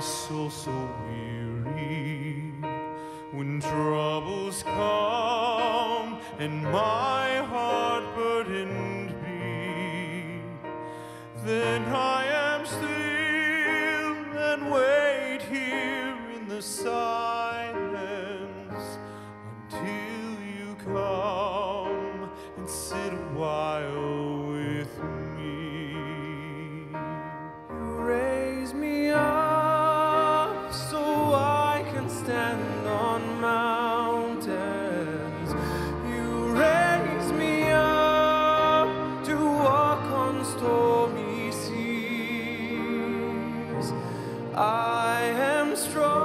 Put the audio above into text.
soul so weary when troubles come and my heart burdened be. Then I am still and wait here in the silence strong.